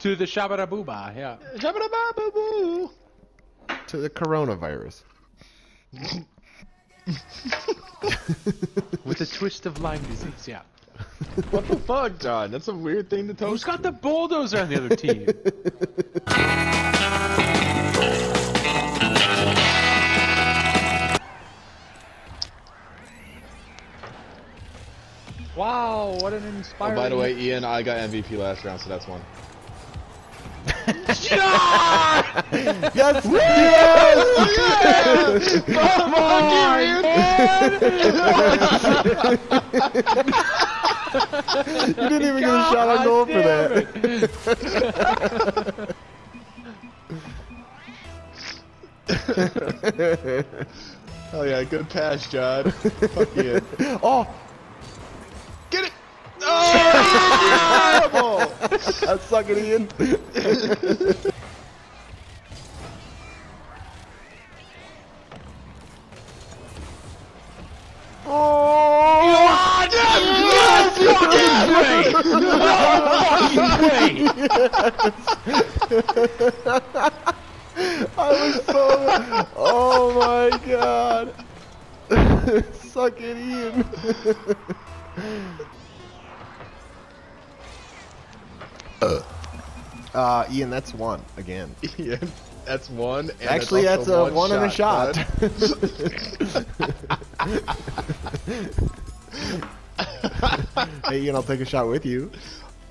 To the Shabarabuba, yeah. Shabba-dabba-boo-boo. To the coronavirus. With a twist of Lyme disease, yeah. What the fuck, John? That's a weird thing to toast. Who's got the bulldozer on the other team? wow, what an Oh, inspiring. by the way, Ian, I got MVP last round, so that's one. Yes! yes! yes! Come on, oh You didn't even get a shot on goal for that. Oh yeah, good pass, John. Fuck you. Oh, Get it! Oh! I suck it, Ian. I was so. Oh my god. Suck it, Ian. uh, Ian, that's one again. Ian, that's one. And Actually, that's, that's a one and a shot. hey, Ian, I'll take a shot with you.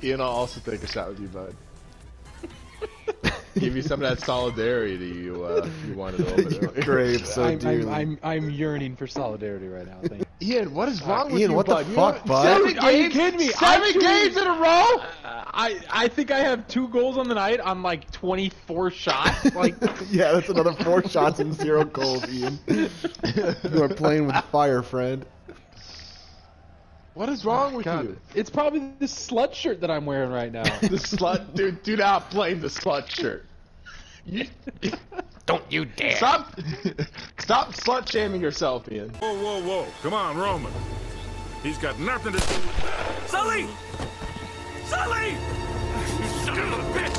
Ian, I'll also take a shot with you, bud. Give you some of that solidarity you uh, you wanted a little bit earlier. Crave so I'm, dearly. I'm, I'm, I'm yearning for solidarity right now. Thank you. Ian, what is uh, wrong with Ian, you, what the bud? You fuck, know- bud? Seven Are you kidding me? Seven Actually- games in a row. Uh, I I think I have two goals on the night on like 24 shots. Like yeah, that's another four shots and zero goals, Ian. You are playing with fire, friend. What is wrong with God, you? it's probably the slut shirt that I'm wearing right now. The slut, dude. Do not blame the slut shirt. You, Don't you dare. stop, stop slut shaming yourself, Ian. Whoa, whoa, whoa. Come on, Roman. He's got nothing to do with Sully! Sully! You son of a bitch!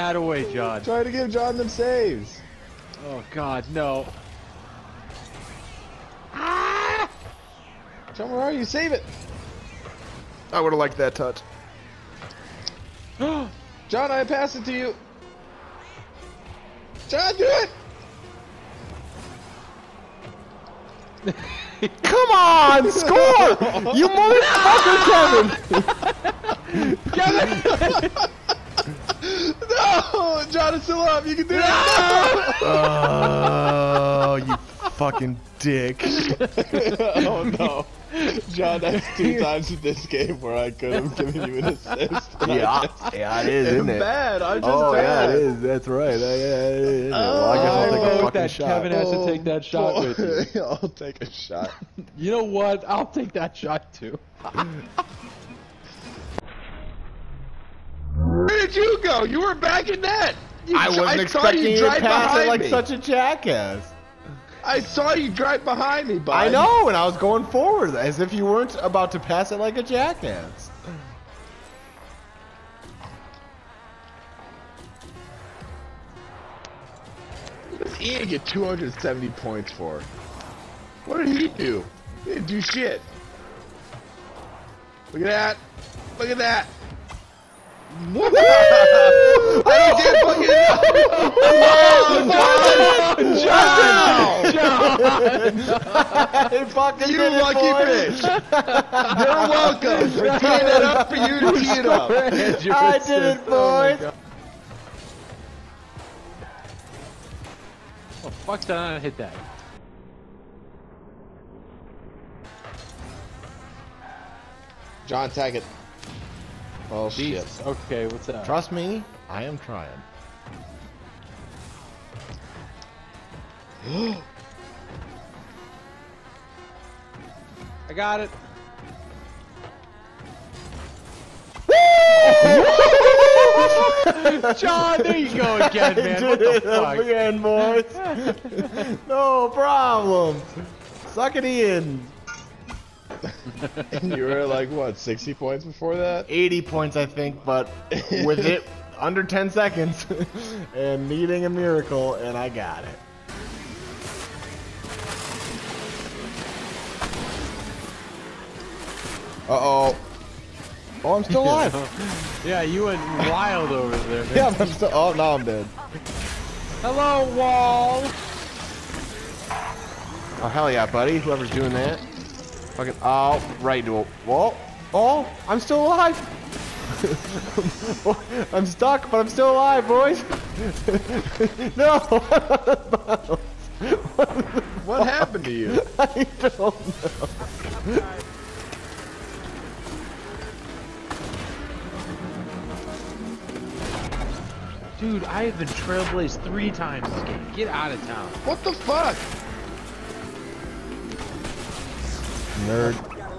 Add away, John. Try to give John them saves. Oh God, no. Ah! John, where are you? Save it. I would have liked that touch. John, I pass it to you. John, do it. Come on, score! You motherfucker, Kevin! Kevin! No, John is still up. You can do it. Oh, you fucking dick. oh no, John, that's two times in this game where I could have given you an assist. Yeah, just- yeah, it is, isn't it? bad. I'm just Oh, yeah, it is. That's right. Yeah, yeah, it is. Well, I guess Oh, I'll take a fucking that shot. Kevin has to oh. take that shot boy. with you. I'll take a shot. You know what? I'll take that shot too. Where did you go? You were back in net. You, I wasn't saw expecting you you to drive pass it like me. such a jackass. I saw you drive behind me, bud. I know, and I was going forward as if you weren't about to pass it like a jackass. What does Ian get 270 points for? What did he do? He didn't do shit. Look at that. Look at that. I did fucking Hey, fucking You did it, lucky bitch. You're welcome for teeing it up for you to tee it up. I did it, boys. Oh fuck! Did I not hit that? John Taggett. Oh Jeez. shit. Okay, what's that? Trust me, I am trying. I got it. John, there you go again, man. What the fuck? Again, boys. no problem. Suck it in. you were like what, 60 points before that? 80 points, I think, but with it under 10 seconds and needing a miracle, and I got it. Uh oh. Oh, I'm still alive. Yeah, you went wild over there, man. yeah, I'm still. Oh, now I'm dead. Hello, wall. Oh hell yeah, buddy! Whoever's doing that. Fucking. Oh, right to. Whoa. Oh, I'm still alive. I'm stuck, but I'm still alive, boys. no. What happened to you? I don't know. Dude, I have been trailblazed three times this game. Get out of town. What the fuck? Nerd.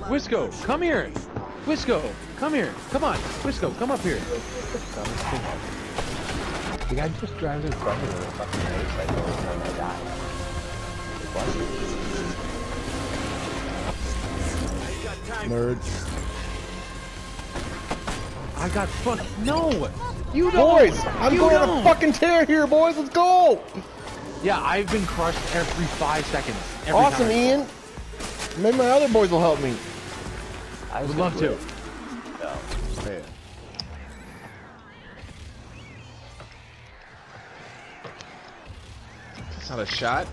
Wisco, come here. Wisco, come here. Come on. Wisco, come up here. The guy just drives in front of a fucking motorcycle every time I die. Nerd. I got fuck. No. You don't. Boys, I'm You going on a fucking tear here, boys. Let's go. Yeah, I've been crushed every five seconds. Every Awesome, time. Ian. Maybe my other boys will help me. I Would love to. Yeah. It's not a shot.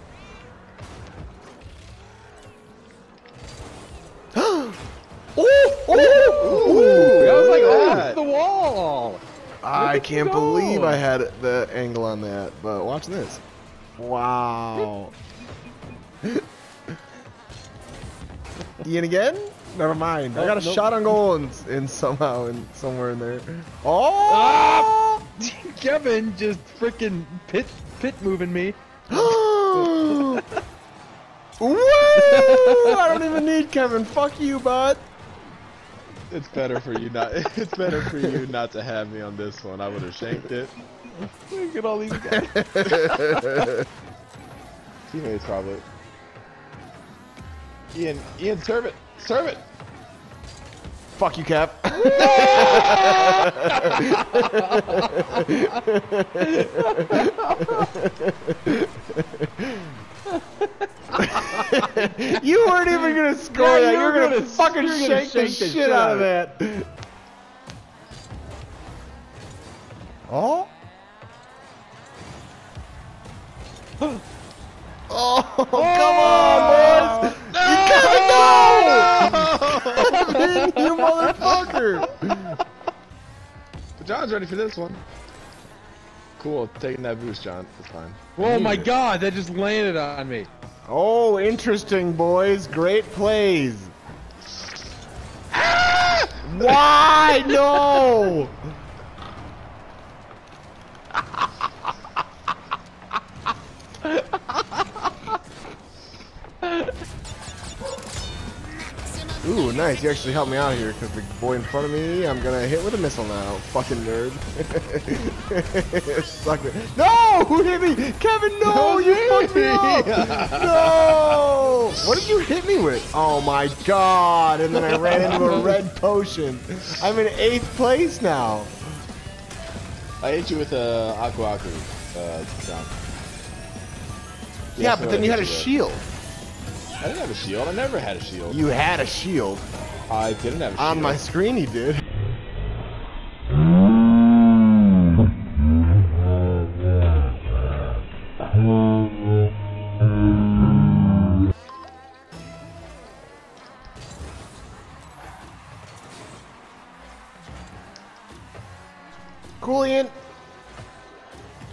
Ooh, ooh, ooh. Ooh, I was like that. off the wall. I can't you believe. I had the angle on that, but watch this. Wow. Ian again? Never mind. I got a nope. shot on goal in, in somehow in somewhere in there. Oh! Ah! Kevin just freaking pit pit moving me. Woo! I don't even need Kevin. Fuck you, bud. It's better for you not. It's better for you not to have me on this one. I would have shanked it. Look at all these guys. Teammates probably. Ian, Ian, serve it, serve it. Fuck you, Cap. you weren't even gonna score Yeah, that. you were gonna, gonna- fucking gonna shake, the shit, out of that. Oh, John's ready for this one. Cool, taking that boost, John. It's fine. Oh my god, that just landed on me. Oh, interesting, boys. Great plays. Ah! Why? No! Ooh, nice. You actually helped me out here because the boy in front of me, I'm gonna hit with a missile now. Fucking nerd. Suck it. No! Who hit me? Kevin, no! You fucked me up! No! What did you hit me with? Oh my god! And then I ran into a red potion. I'm in eighth place now. I hit you with a uh, Aku Aku, uh. Yeah, that's but then you had a shield. I didn't have a shield. I never had a shield. You had a shield. I didn't have a shield. On my screen, you did. Cool, Ian.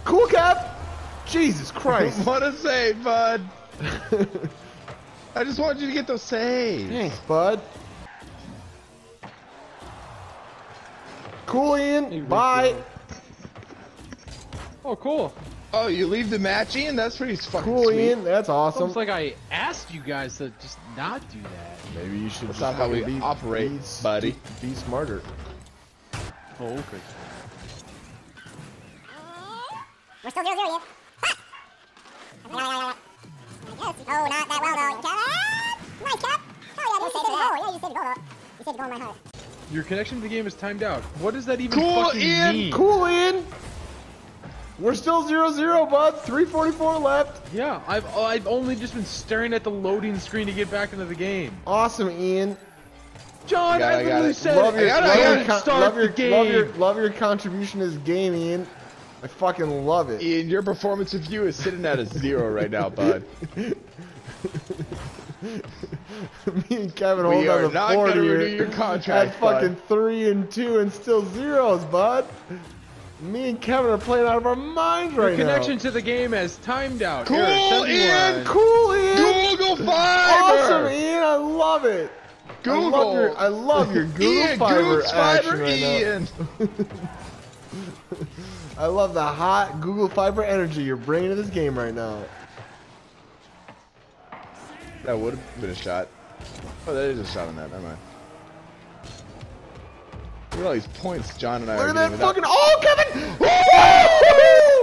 Cool, Cap. Jesus Christ. what a save, bud. I just wanted you to get those saves. Thanks, bud. Cool, Ian. Bye. Oh, cool. Oh, you leave the match, Ian? That's pretty fucking Cool, sweet. Ian. That's awesome. It's like I asked you guys to just not do that. Maybe you should. That's just not how we be- operate, be buddy. Be smarter. Oh, okay. We're still 0 0 yet. Ha! Oh, not that well, though. Goal. Yeah, you saved the goal, though. You saved the goal in my heart. Your connection to the game is timed out. What does that even Cool, fucking Ian. mean? Cool, Ian. We're still 0 0, bud. 344 left. Yeah, I've oh, I've only just been staring at the loading screen to get back into the game. Awesome, Ian. John, I I I literally it. said love your, I got it, love I got your, start love, your, the game. love your love your contribution to this game, Ian. I fucking love it. Ian, your performance of you is sitting at a zero right now, bud. Me and Kevin We hold are on the not fort gonna here renew your at contract, fucking bud. three and two and still zeros, bud. Me and Kevin are playing out of our minds Your right connection now. to the game has timed out. Cool, Error 71. Ian, Cool, Ian. Google Fiber! Awesome, Ian. I love it. I love Google. your, I love your Google Ian, Fiber Google action Fiber, right now. Ian. I love the hot Google Fiber energy you're bringing to this game right now. That would have been a shot. Oh, that is a shot on that. Never mind. Look at all these points John and I Look are at that getting fucking. Oh, Kevin! Ian,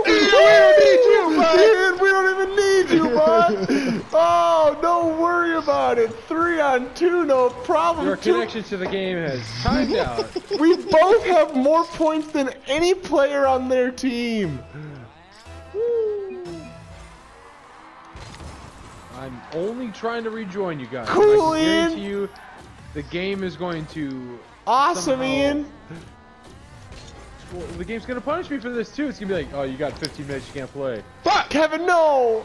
we don't need you, bud. Ian, we don't even need you, bud. Oh, don't worry about it. Three on two, no problem. Your Two- connection to the game has timed out. We both have more points than any player on their team. I'm only trying to rejoin you guys. Cool, I can guarantee Ian. you, the game is going to. Awesome, Somehow- Ian. Well, the game's gonna punish me for this too. It's gonna be like, oh, you got 15 minutes, you can't play. Fuck! Kevin, no.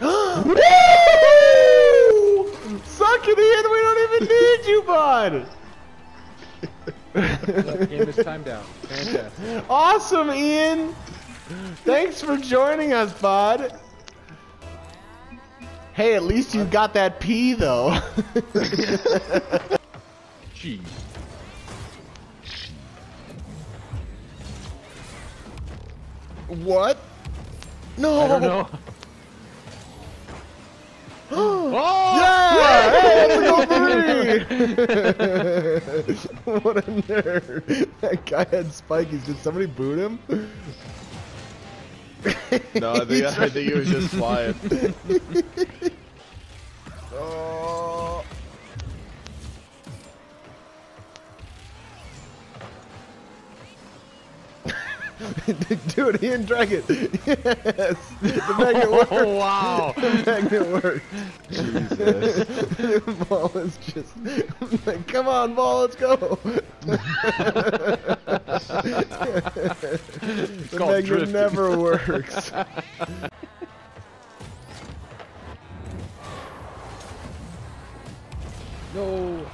Suck it, Ian. We don't even need you, bud. Game is timed out. Fantastic. Awesome, Ian. Thanks for joining us, bud. Hey, at least you got that P though. Jeez. what? No. I don't know. Oh! oh! Yeah! Hey, let's go three! what a nerd. That guy had spikies. Did somebody boot him? No, I think, I think he was just flying. Oh. Do it, Ian, drag it. Yes! The magnet oh, worked. Oh wow! The magnet worked. Jesus. The ball is just like, come on, ball, let's go. the called magnet drifting. never works. No.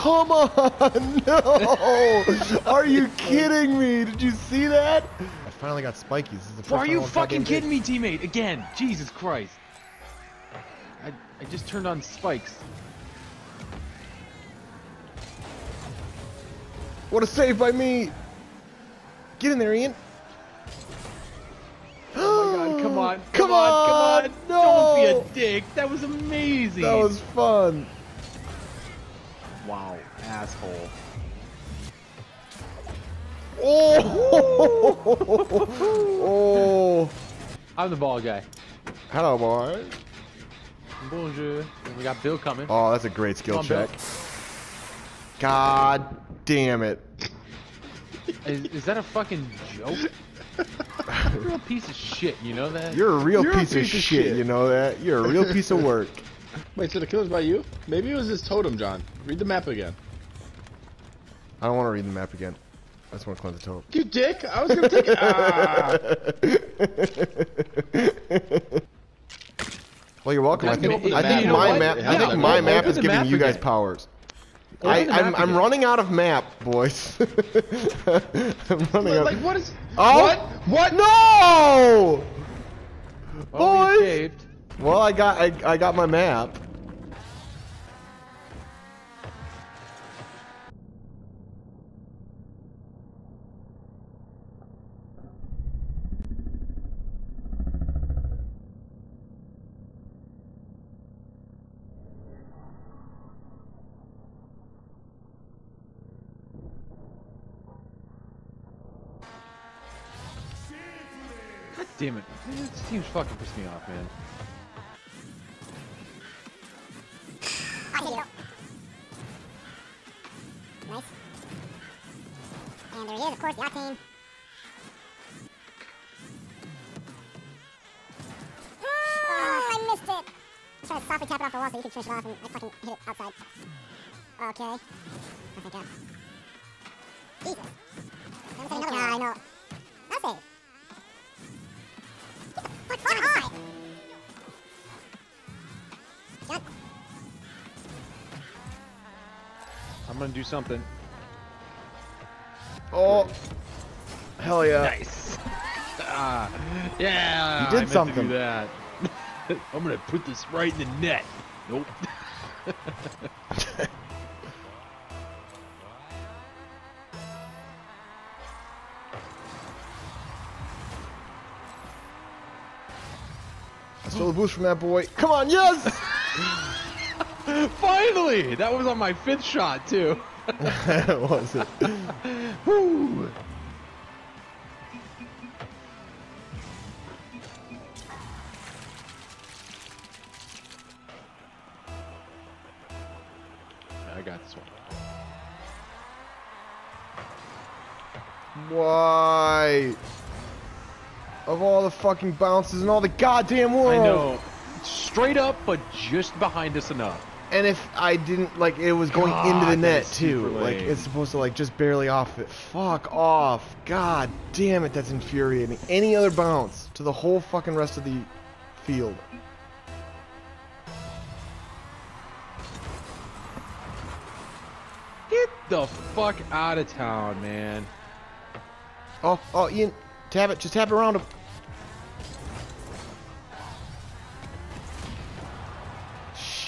Come on! No! Are you kidding me? Did you see that? I finally got spikies. This is the first are you fucking kidding me, teammate? Again, Jesus Christ. I, I just turned on spikes. What a save by me! Get in there, Ian. Oh my god, come on. Come, Come on, on, come on. No! Don't be a dick. That was amazing. That was fun. Wow, asshole. Oh! oh! I'm the ball guy. Hello, boy. Bonjour. And we got Bill coming. Oh, that's a great skill Come on, Bill. check. God damn it. Is, is that a fucking joke? You're a piece of shit, you know that? You're a real You're a piece, of, of shit, shit. you know that? You're a real piece of work. Wait, so the killer's by you? Maybe it was his totem, John. Read the map again. I don't want to read the map again. I just want to cleanse the totem. You dick! I was gonna take it. Ah. Well, you're welcome. I think, I think you know my what? map. I think my map is giving map you guys again. powers. I, the I'm, I'm running out of map, boys. I'm running out. like, what is. Oh! What? What? No! Oh, we boys! Well, I got I, I got my map. God damn it. This team's fucking pissed me off, man. Softly tap it off the wall so you can finish it off and I fucking hit it outside. Okay. Oh, thank God. Jesus. Let me say another one. I know. That's it. What the fuck? Shut. I'm gonna do something. Oh, hell yeah! Nice. ah, yeah. You did I meant to something. do that. I'm gonna put this right in the net. Nope. I stole the boost from that boy. Come on, yes! Finally! That was on my fifth shot too. was it? Woo! Fucking bounces in all the goddamn world. I know. Straight up, but just behind us enough. And if I didn't like, it was going God, into the net too. Like it's supposed to like just barely off it. Fuck off. God damn it, that's infuriating. Any other bounce to the whole fucking rest of the field. Get the fuck out of town, man. Oh, oh, Ian, tap it. Just tap it around him.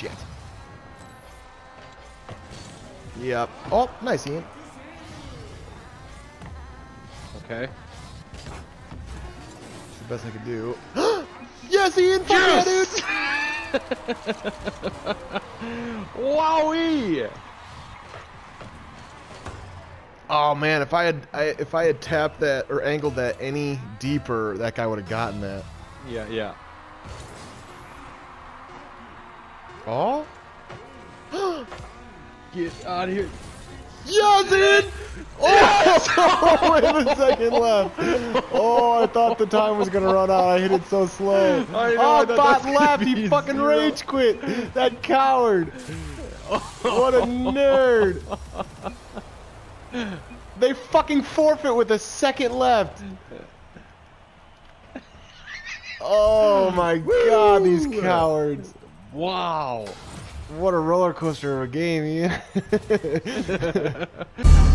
Shit. Yep. Oh, nice, Ian. Okay. That's the best I could do. yes, Ian! Fuck yeah, dude! Wowee! Oh man, if I had I, if I had tapped that or angled that any deeper, that guy would have gotten that. Yeah, yeah. Oh? Get out of here. Yes, Ian! Oh, wait a second left. Oh, I thought the time was gonna run out. I hit it so slow. I know, oh, I thought bot left. He fucking zero. rage quit. That coward. What a nerd. They fucking forfeit with a second left. Oh my god, these cowards. Wow. What a roller coaster of a game, Ian.